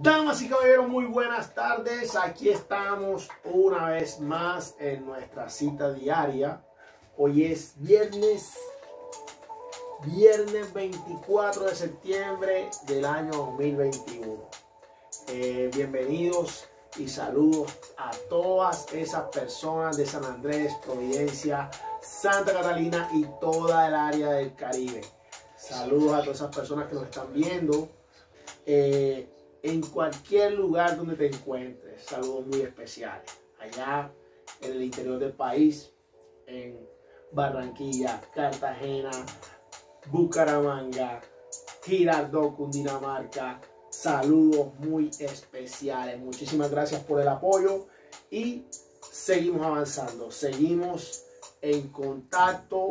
Damas y caballeros, muy buenas tardes. Aquí estamos una vez más en nuestra cita diaria. Hoy es viernes, viernes 24 de septiembre del año 2021. Eh, bienvenidos y saludos a todas esas personas de San Andrés, Providencia, Santa Catalina y toda el área del Caribe. Saludos a todas esas personas que nos están viendo. Eh, en cualquier lugar donde te encuentres. Saludos muy especiales. Allá en el interior del país, en Barranquilla, Cartagena, Bucaramanga, Girardot, Cundinamarca. Saludos muy especiales. Muchísimas gracias por el apoyo y seguimos avanzando. Seguimos en contacto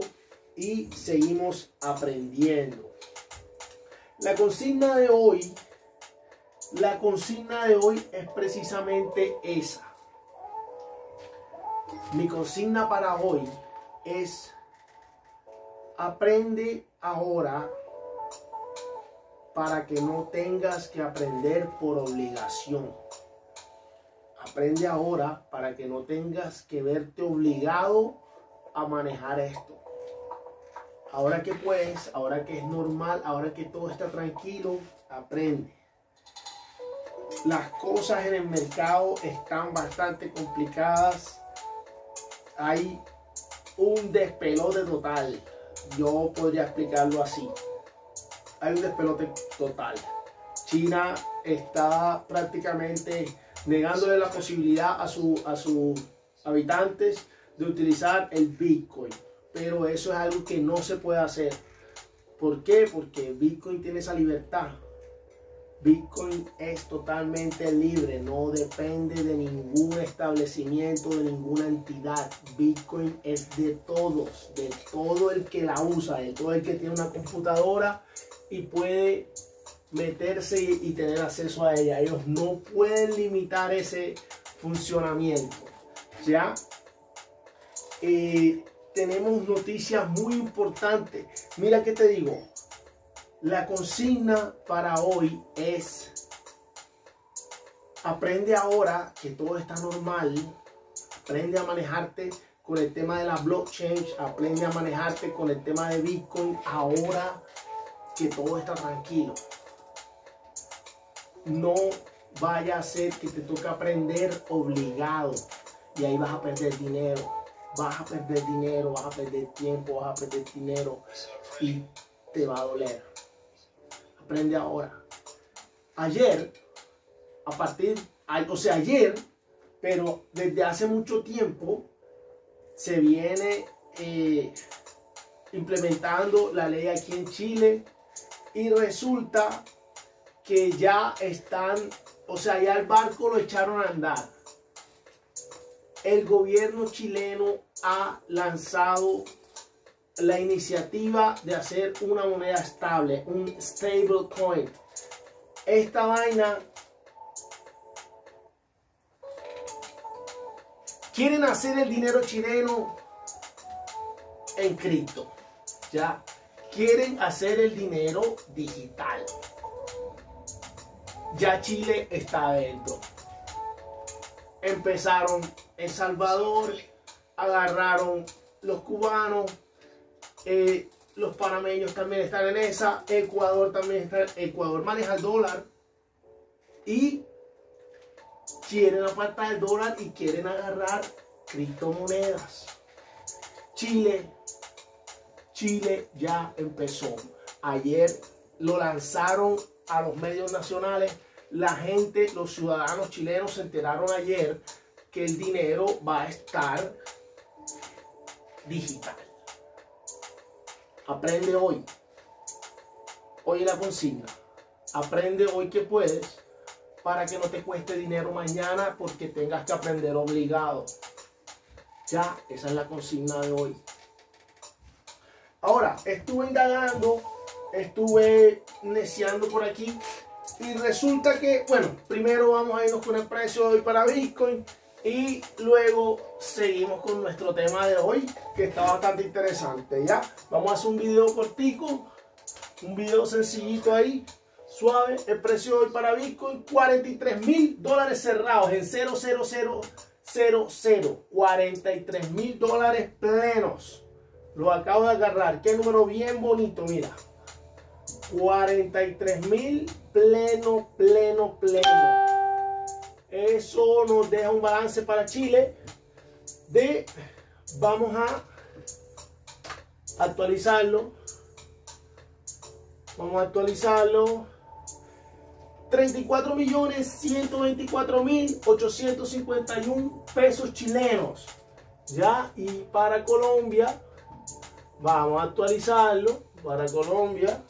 y seguimos aprendiendo. La consigna de hoy la consigna de hoy es precisamente esa. Mi consigna para hoy es aprende ahora para que no tengas que aprender por obligación. Aprende ahora para que no tengas que verte obligado a manejar esto. Ahora que puedes, ahora que es normal, ahora que todo está tranquilo, aprende las cosas en el mercado están bastante complicadas. Hay un despelote total. Yo podría explicarlo así. Hay un despelote total. China está prácticamente negándole la posibilidad a, su, a sus habitantes de utilizar el Bitcoin. Pero eso es algo que no se puede hacer. ¿Por qué? Porque Bitcoin tiene esa libertad Bitcoin es totalmente libre, no depende de ningún establecimiento, de ninguna entidad. Bitcoin es de todos, de todo el que la usa, de todo el que tiene una computadora y puede meterse y tener acceso a ella. Ellos no pueden limitar ese funcionamiento. ¿Ya? Eh, tenemos noticias muy importantes. Mira que te digo, la consigna para hoy es, aprende ahora que todo está normal, aprende a manejarte con el tema de la blockchain, aprende a manejarte con el tema de Bitcoin ahora que todo está tranquilo. No vaya a ser que te toque aprender obligado y ahí vas a perder dinero, vas a perder dinero, vas a perder tiempo, vas a perder dinero y te va a doler aprende ahora. Ayer, a partir, o sea, ayer, pero desde hace mucho tiempo, se viene eh, implementando la ley aquí en Chile y resulta que ya están, o sea, ya el barco lo echaron a andar. El gobierno chileno ha lanzado la iniciativa de hacer una moneda estable, un stable coin. Esta vaina quieren hacer el dinero chileno en cripto. Ya quieren hacer el dinero digital. Ya Chile está adentro. Empezaron El Salvador, agarraron los cubanos, eh, los panameños también están en esa. Ecuador también está. Ecuador maneja el dólar. Y quieren apartar el dólar y quieren agarrar criptomonedas. Chile. Chile ya empezó. Ayer lo lanzaron a los medios nacionales. La gente, los ciudadanos chilenos se enteraron ayer que el dinero va a estar digital. Aprende hoy. Hoy la consigna. Aprende hoy que puedes para que no te cueste dinero mañana porque tengas que aprender obligado. Ya, esa es la consigna de hoy. Ahora, estuve indagando, estuve neciando por aquí y resulta que, bueno, primero vamos a irnos con el precio de hoy para Bitcoin y luego seguimos con nuestro tema de hoy, que está bastante interesante. Ya, vamos a hacer un video cortico, un video sencillito ahí, Suave, el precio hoy para Bitcoin, 43 mil dólares cerrados en 00000, 43 mil dólares plenos. Lo acabo de agarrar, qué número bien bonito, mira. 43 mil pleno, pleno, pleno. Eso nos deja un balance para Chile de, vamos a actualizarlo. Vamos a actualizarlo. 34 millones 124 mil 851 pesos chilenos. Ya, y para Colombia, vamos a actualizarlo. Para Colombia,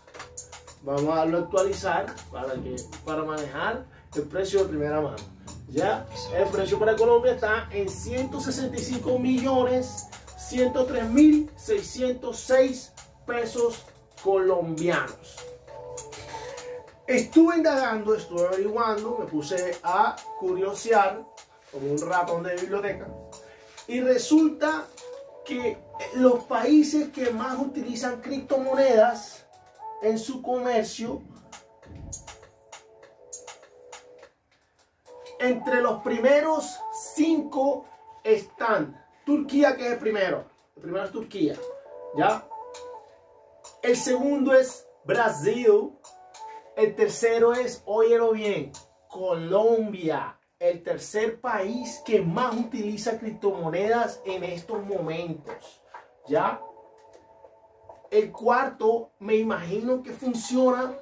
vamos a actualizar para, que, para manejar el precio de primera mano. Ya, el precio para Colombia está en 165 millones 103 mil 606 pesos colombianos. Estuve indagando, estuve averiguando, me puse a curiosear como un ratón de biblioteca y resulta que los países que más utilizan criptomonedas en su comercio, entre los primeros cinco están Turquía, que es el primero. El primero es Turquía, ¿ya? El segundo es Brasil. El tercero es, óyelo bien, Colombia. El tercer país que más utiliza criptomonedas en estos momentos. ¿Ya? El cuarto, me imagino que funciona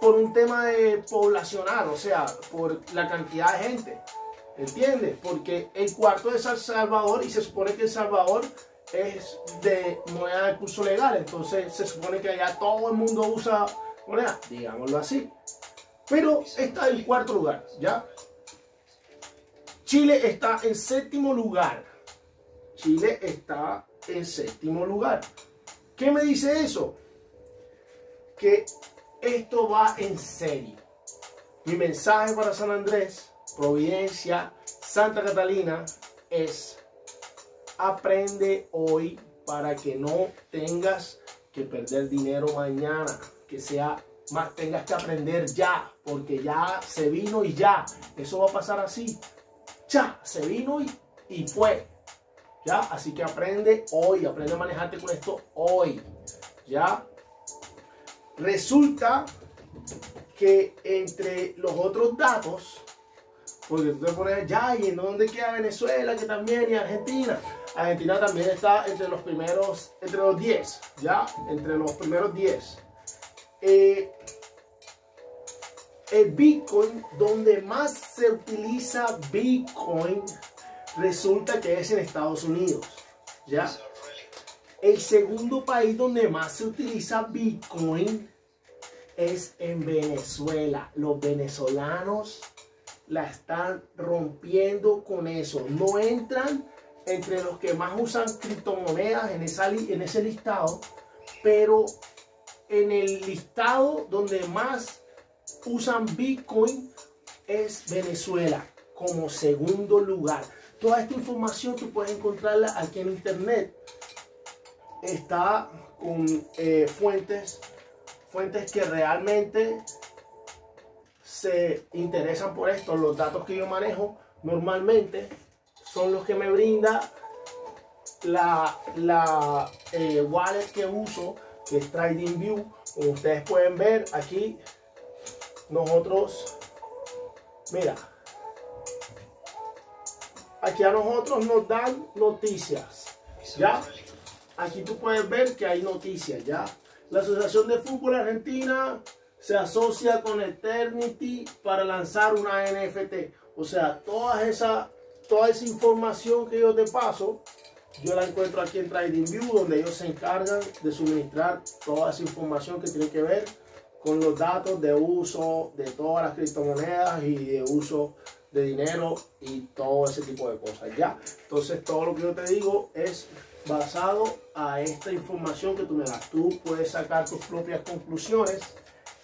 por un tema de poblacional, o sea, por la cantidad de gente. ¿Entiendes? Porque el cuarto es El Salvador y se supone que El Salvador es de moneda de curso legal. Entonces se supone que allá todo el mundo usa moneda, digámoslo así. Pero está en cuarto lugar, ¿ya? Chile está en séptimo lugar. Chile está en séptimo lugar. ¿Qué me dice eso? Que esto va en serio. Mi mensaje para San Andrés, Providencia, Santa Catalina es aprende hoy para que no tengas que perder dinero mañana, que sea más tengas que aprender ya, porque ya se vino y ya, eso va a pasar así, ya, se vino y, y fue, ya, así que aprende hoy, aprende a manejarte con esto hoy, ya. Resulta que entre los otros datos, porque tú te pones ya, ¿y en dónde queda Venezuela? Que también, y Argentina. Argentina también está entre los primeros, entre los 10, ¿ya? Entre los primeros 10. Eh, el Bitcoin, donde más se utiliza Bitcoin, resulta que es en Estados Unidos, ¿ya? El segundo país donde más se utiliza Bitcoin es en Venezuela. Los venezolanos la están rompiendo con eso. No entran entre los que más usan criptomonedas en, ese listado, pero en el listado donde más usan Bitcoin es Venezuela como segundo lugar. Toda esta información tú puedes encontrarla aquí en internet. Está con eh, fuentes, fuentes que realmente se interesan por esto. Los datos que yo manejo normalmente son los que me brinda la, la eh, wallet que uso, que es TradingView. Como ustedes pueden ver aquí, nosotros, mira, aquí a nosotros nos dan noticias, ¿ya? Aquí tú puedes ver que hay noticias, ¿ya? La Asociación de Fútbol Argentina se asocia con Eternity para lanzar una NFT. O sea, todas esas toda esa información que yo te paso, yo la encuentro aquí en TradingView, donde ellos se encargan de suministrar toda esa información que tiene que ver con los datos de uso de todas las criptomonedas y de uso de dinero y todo ese tipo de cosas. Ya, entonces todo lo que yo te digo es basado a esta información que tú me das. Tú puedes sacar tus propias conclusiones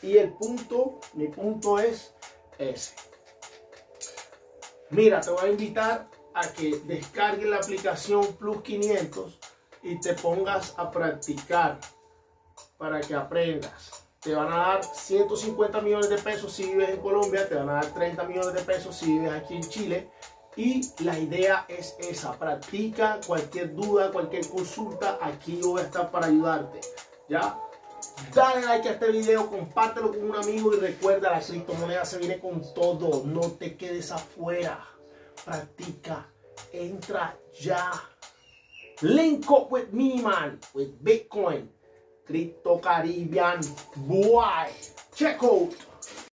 y el punto, mi punto es ese. Mira, te voy a invitar a que descargues la aplicación Plus 500 y te pongas a practicar para que aprendas. te van a dar 150 millones de pesos si vives en Colombia, te van a dar 30 millones de pesos si vives aquí en Chile. Y la idea es esa, practica cualquier duda, cualquier consulta, aquí yo voy a estar para ayudarte. ¿Ya? Dale like a este video, compártelo con un amigo y recuerda, la criptomoneda se viene con todo, no te quedes afuera. Practica, entra ya. Link up with me, man, with Bitcoin. Crypto Caribbean. Boy, check out.